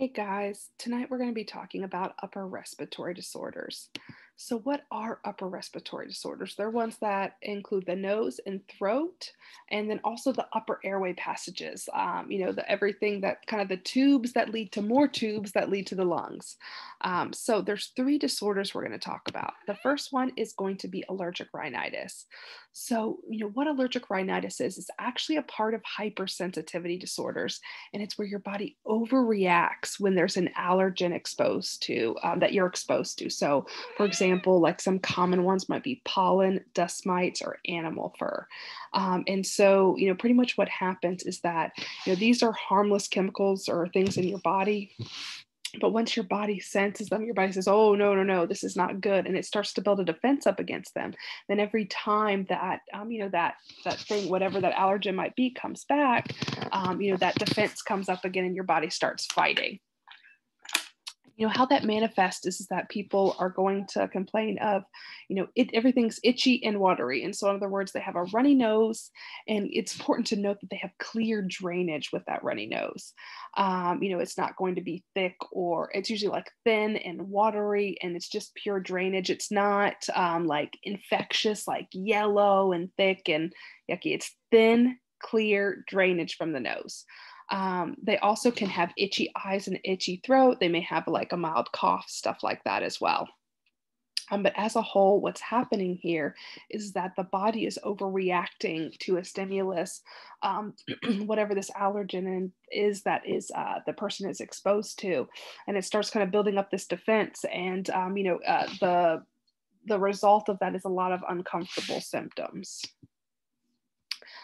Hey guys, tonight we're going to be talking about upper respiratory disorders. So, what are upper respiratory disorders? They're ones that include the nose and throat, and then also the upper airway passages. Um, you know, the everything that kind of the tubes that lead to more tubes that lead to the lungs. Um, so, there's three disorders we're going to talk about. The first one is going to be allergic rhinitis. So, you know, what allergic rhinitis is, is actually a part of hypersensitivity disorders, and it's where your body overreacts when there's an allergen exposed to um, that you're exposed to. So, for example, example, like some common ones might be pollen, dust mites, or animal fur. Um, and so, you know, pretty much what happens is that, you know, these are harmless chemicals or things in your body but once your body senses them your body says oh no no no this is not good and it starts to build a defense up against them then every time that um, you know that that thing whatever that allergen might be comes back um, you know that defense comes up again and your body starts fighting you know how that manifests is, is that people are going to complain of you know it everything's itchy and watery. And so in other words they have a runny nose and it's important to note that they have clear drainage with that runny nose. Um, you know it's not going to be thick or it's usually like thin and watery and it's just pure drainage. It's not um, like infectious like yellow and thick and yucky. It's thin clear drainage from the nose um, they also can have itchy eyes and itchy throat. They may have like a mild cough, stuff like that as well. Um, but as a whole, what's happening here is that the body is overreacting to a stimulus, um, whatever this allergen is that is uh, the person is exposed to, and it starts kind of building up this defense. And um, you know, uh, the the result of that is a lot of uncomfortable symptoms.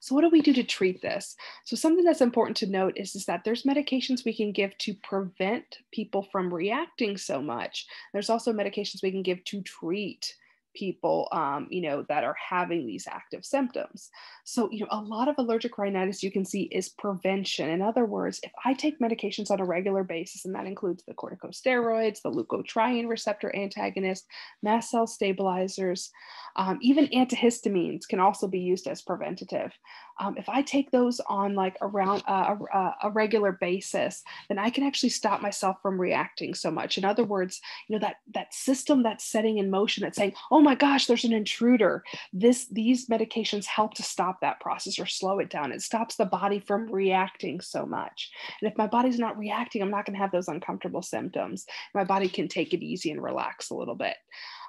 So what do we do to treat this? So something that's important to note is, is that there's medications we can give to prevent people from reacting so much. There's also medications we can give to treat people, um, you know, that are having these active symptoms. So, you know, a lot of allergic rhinitis you can see is prevention. In other words, if I take medications on a regular basis, and that includes the corticosteroids, the leukotriene receptor antagonist, mast cell stabilizers, um, even antihistamines can also be used as preventative. Um, if I take those on like around uh, a, a regular basis, then I can actually stop myself from reacting so much. In other words, you know that that system that's setting in motion that's saying, "Oh my gosh, there's an intruder." This these medications help to stop that process or slow it down. It stops the body from reacting so much. And if my body's not reacting, I'm not going to have those uncomfortable symptoms. My body can take it easy and relax a little bit.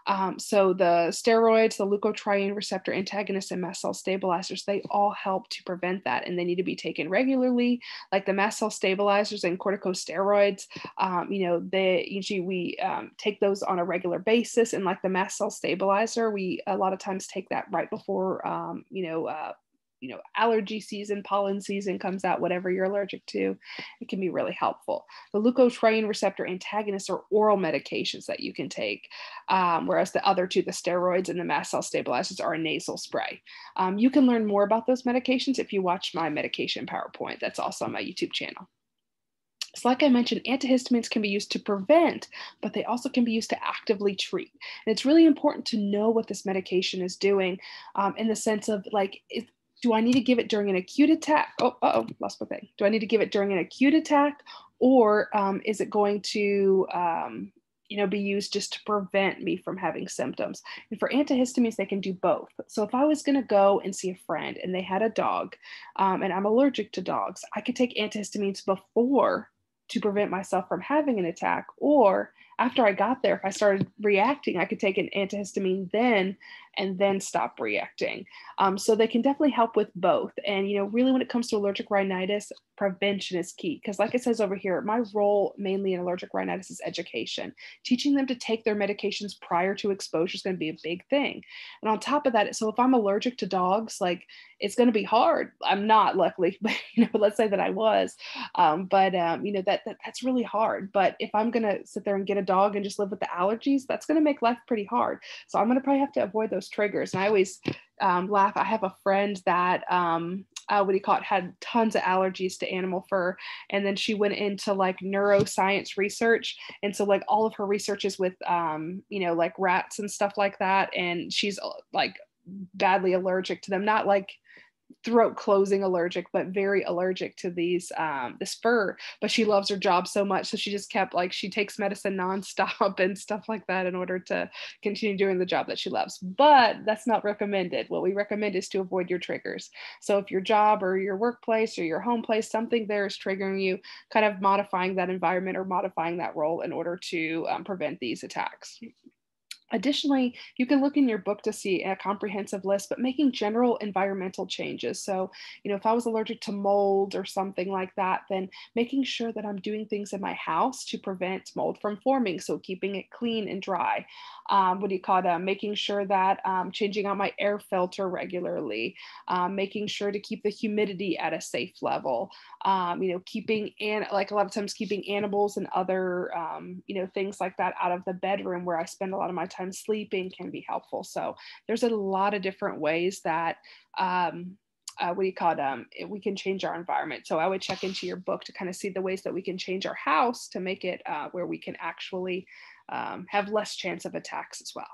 Um, so the steroids, the leukotriene receptor antagonists, and mast cell stabilizers, they all help to prevent that, and they need to be taken regularly. Like the mast cell stabilizers and corticosteroids, um, you know, they usually we um, take those on a regular basis, and like the mast cell stabilizer, we a lot of times take that right before, um, you know, uh, you know allergy season pollen season comes out whatever you're allergic to it can be really helpful. The leukotriene receptor antagonists are oral medications that you can take um, whereas the other two the steroids and the mast cell stabilizers are a nasal spray. Um, you can learn more about those medications if you watch my medication powerpoint. That's also on my youtube channel. So, like I mentioned, antihistamines can be used to prevent, but they also can be used to actively treat. And it's really important to know what this medication is doing um, in the sense of like, if, do I need to give it during an acute attack? Oh, oh, lost my thing. Do I need to give it during an acute attack, or um, is it going to, um, you know, be used just to prevent me from having symptoms? And for antihistamines, they can do both. So if I was going to go and see a friend and they had a dog, um, and I'm allergic to dogs, I could take antihistamines before to prevent myself from having an attack, or after I got there, if I started reacting, I could take an antihistamine then and then stop reacting. Um, so they can definitely help with both. And, you know, really when it comes to allergic rhinitis, prevention is key. Because, like it says over here, my role mainly in allergic rhinitis is education. Teaching them to take their medications prior to exposure is going to be a big thing. And on top of that, so if I'm allergic to dogs, like it's going to be hard. I'm not, luckily, but, you know, let's say that I was. Um, but, um, you know, that, that that's really hard. But if I'm going to sit there and get a dog and just live with the allergies, that's going to make life pretty hard. So I'm going to probably have to avoid those triggers. And I always um, laugh. I have a friend that um, uh, what do you call it, had tons of allergies to animal fur. And then she went into like neuroscience research. And so, like, all of her research is with, um, you know, like rats and stuff like that. And she's uh, like badly allergic to them, not like throat closing allergic, but very allergic to these um, this fur. But she loves her job so much, so she just kept like she takes medicine nonstop and stuff like that in order to continue doing the job that she loves. But that's not recommended. What we recommend is to avoid your triggers. So if your job or your workplace or your home place, something there is triggering you, kind of modifying that environment or modifying that role in order to um, prevent these attacks. Additionally, you can look in your book to see a comprehensive list, but making general environmental changes. So, you know, if I was allergic to mold or something like that, then making sure that I'm doing things in my house to prevent mold from forming. So, keeping it clean and dry. Um, what do you call? Uh, making sure that um, changing out my air filter regularly, um, making sure to keep the humidity at a safe level. Um, you know, keeping and like a lot of times keeping animals and other, um, you know, things like that out of the bedroom where I spend a lot of my time sleeping can be helpful. So there's a lot of different ways that um, uh, what do you call it? Um, we can change our environment. So I would check into your book to kind of see the ways that we can change our house to make it uh, where we can actually um, have less chance of attacks as well.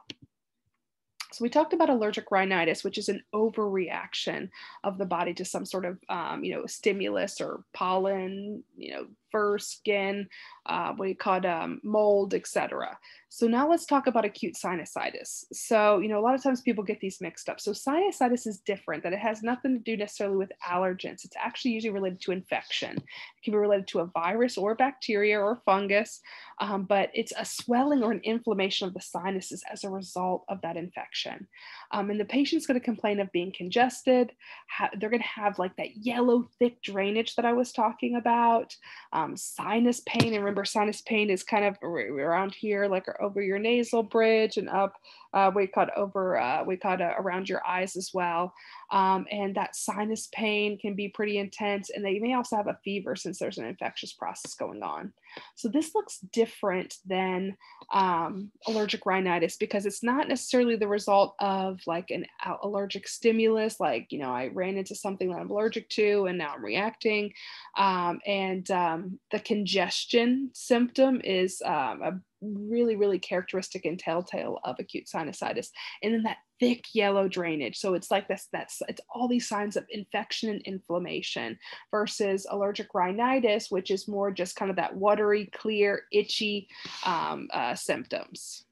So we talked about allergic rhinitis, which is an overreaction of the body to some sort of, um, you know, stimulus or pollen, you know, fur, skin, uh, what you call um, mold, etc. So now let's talk about acute sinusitis. So, you know, a lot of times people get these mixed up. So sinusitis is different, that it has nothing to do necessarily with allergens. It's actually usually related to infection. It can be related to a virus or bacteria or fungus, um, but it's a swelling or an inflammation of the sinuses as a result of that infection. Um, and the patient's going to complain of being congested. Ha- they're going to have like that yellow, thick drainage that I was talking about, um, sinus pain. And remember, sinus pain is kind of around here, like over your nasal bridge and up uh, we cut over, uh, we cut uh, around your eyes as well. Um, and that sinus pain can be pretty intense. And they may also have a fever since there's an infectious process going on. So this looks different than um, allergic rhinitis because it's not necessarily the result of like an allergic stimulus, like, you know, I ran into something that I'm allergic to and now I'm reacting. Um, and um, the congestion symptom is um, a really, really characteristic and telltale of acute sinusitis. And then that thick yellow drainage. So it's like this, that's it's all these signs of infection and inflammation versus allergic rhinitis, which is more just kind of that watery, clear, itchy um, uh, symptoms.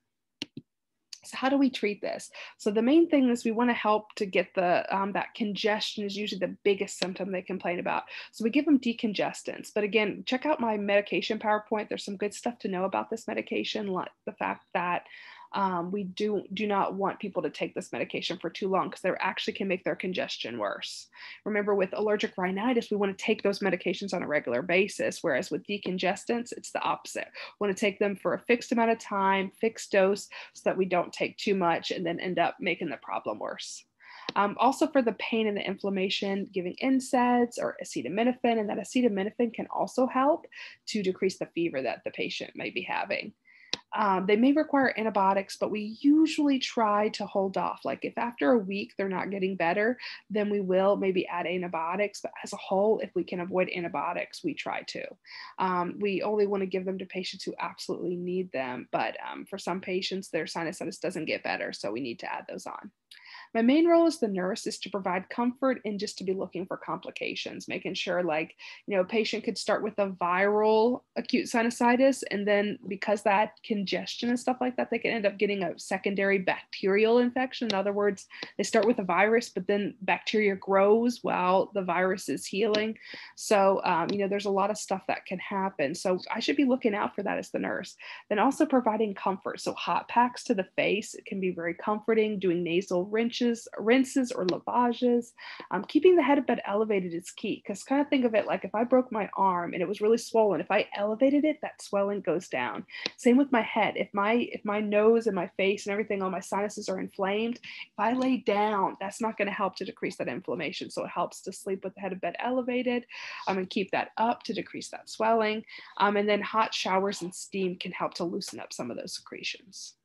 How do we treat this? So the main thing is we want to help to get the um, that congestion is usually the biggest symptom they complain about. So we give them decongestants. But again, check out my medication PowerPoint. There's some good stuff to know about this medication, like the fact that um, we do do not want people to take this medication for too long because they actually can make their congestion worse. Remember, with allergic rhinitis, we want to take those medications on a regular basis, whereas with decongestants, it's the opposite. We want to take them for a fixed amount of time, fixed dose, so that we don't take too much and then end up making the problem worse. Um, also for the pain and the inflammation, giving NSAIDs or acetaminophen, and that acetaminophen can also help to decrease the fever that the patient may be having. Um, they may require antibiotics, but we usually try to hold off. Like if after a week they're not getting better, then we will maybe add antibiotics. But as a whole, if we can avoid antibiotics, we try to. Um, we only want to give them to patients who absolutely need them. But um, for some patients, their sinusitis doesn't get better, so we need to add those on. My main role as the nurse is to provide comfort and just to be looking for complications, making sure like, you know, a patient could start with a viral acute sinusitis. And then because that congestion and stuff like that, they can end up getting a secondary bacterial infection. In other words, they start with a virus, but then bacteria grows while the virus is healing. So, um, you know, there's a lot of stuff that can happen. So I should be looking out for that as the nurse. Then also providing comfort. So hot packs to the face, it can be very comforting, doing nasal wrenches rinses, or lavages. Um, keeping the head of bed elevated is key because kind of think of it like if I broke my arm and it was really swollen, if I elevated it, that swelling goes down. Same with my head. If my if my nose and my face and everything, all my sinuses are inflamed, if I lay down, that's not going to help to decrease that inflammation. So it helps to sleep with the head of bed elevated um, and keep that up to decrease that swelling. Um, and then hot showers and steam can help to loosen up some of those secretions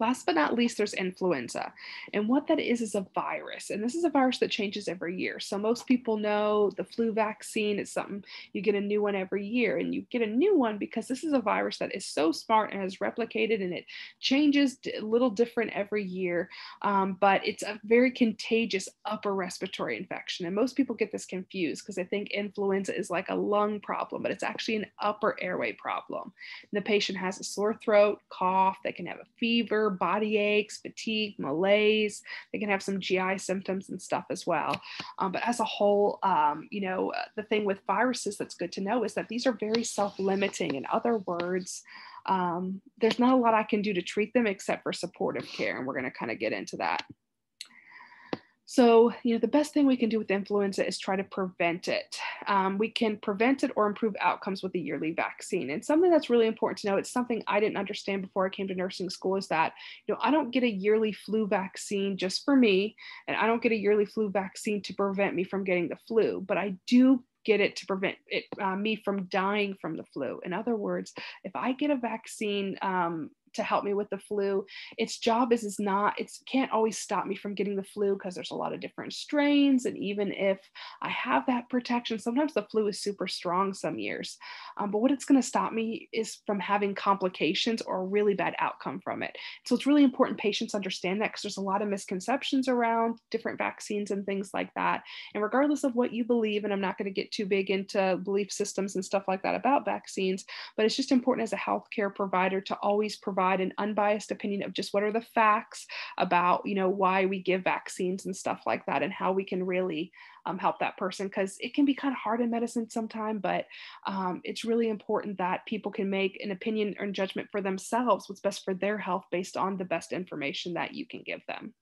Last but not least, there's influenza. And what that is is a virus. And this is a virus that changes every year. So most people know the flu vaccine is something you get a new one every year. And you get a new one because this is a virus that is so smart and has replicated and it changes a little different every year. Um, but it's a very contagious upper respiratory infection. And most people get this confused because they think influenza is like a lung problem, but it's actually an upper airway problem. And the patient has a sore throat, cough, they can have a fever body aches, fatigue, malaise. They can have some GI symptoms and stuff as well. Um, but as a whole, um, you know, the thing with viruses that's good to know is that these are very self limiting. In other words, um, there's not a lot I can do to treat them except for supportive care. And we're going to kind of get into that. So, you know, the best thing we can do with influenza is try to prevent it. Um, we can prevent it or improve outcomes with the yearly vaccine. And something that's really important to know, it's something I didn't understand before I came to nursing school, is that, you know, I don't get a yearly flu vaccine just for me, and I don't get a yearly flu vaccine to prevent me from getting the flu, but I do get it to prevent it, uh, me from dying from the flu. In other words, if I get a vaccine um, to help me with the flu. Its job is is not it can't always stop me from getting the flu because there's a lot of different strains and even if I have that protection, sometimes the flu is super strong some years. Um, but what it's going to stop me is from having complications or a really bad outcome from it. So it's really important patients understand that because there's a lot of misconceptions around different vaccines and things like that. And regardless of what you believe, and I'm not going to get too big into belief systems and stuff like that about vaccines, but it's just important as a healthcare provider to always provide provide an unbiased opinion of just what are the facts about you know why we give vaccines and stuff like that and how we can really um, help that person because it can be kind of hard in medicine sometimes but um, it's really important that people can make an opinion or judgment for themselves what's best for their health based on the best information that you can give them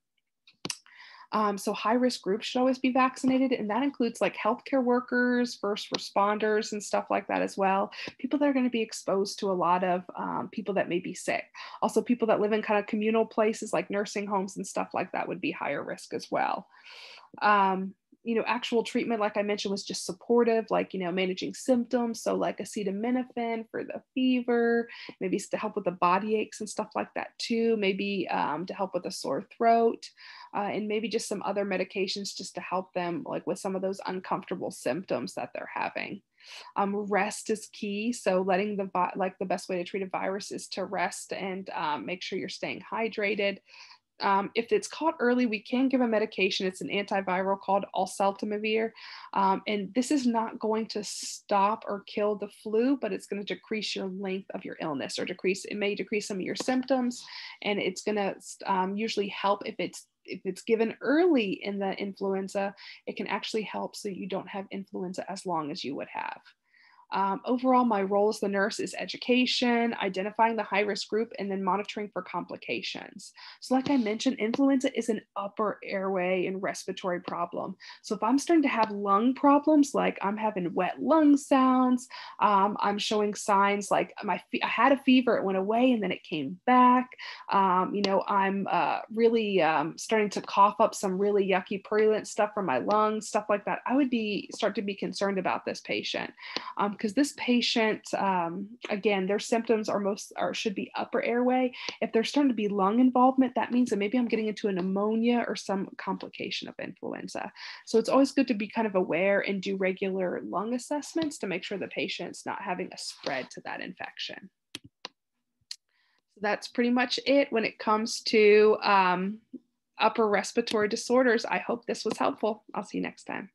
um, so high risk groups should always be vaccinated, and that includes like healthcare workers, first responders, and stuff like that as well. People that are going to be exposed to a lot of um, people that may be sick. Also, people that live in kind of communal places like nursing homes and stuff like that would be higher risk as well. Um, you know, actual treatment, like I mentioned, was just supportive, like, you know, managing symptoms. So, like acetaminophen for the fever, maybe to help with the body aches and stuff like that, too. Maybe um, to help with a sore throat, uh, and maybe just some other medications just to help them, like with some of those uncomfortable symptoms that they're having. Um, rest is key. So letting the like the best way to treat a virus is to rest and um, make sure you're staying hydrated um, if it's caught early, we can give a medication. It's an antiviral called oseltamivir. Um, and this is not going to stop or kill the flu, but it's going to decrease your length of your illness or decrease, it may decrease some of your symptoms. And it's going to um, usually help if it's if it's given early in the influenza, it can actually help so you don't have influenza as long as you would have. Um, overall, my role as the nurse is education, identifying the high risk group, and then monitoring for complications. So, like I mentioned, influenza is an upper airway and respiratory problem. So, if I'm starting to have lung problems, like I'm having wet lung sounds, um, I'm showing signs like my I had a fever, it went away, and then it came back. Um, you know, I'm uh, really um, starting to cough up some really yucky purulent stuff from my lungs, stuff like that. I would be start to be concerned about this patient um, because this patient, um, again, their symptoms are most should be upper airway. If there's starting to be lung involvement, that means that maybe I'm getting into a pneumonia or some complication of influenza. So it's always good to be kind of aware and do regular lung assessments to make sure the patient's not having a spread to that infection. So that's pretty much it when it comes to um, upper respiratory disorders. I hope this was helpful. I'll see you next time.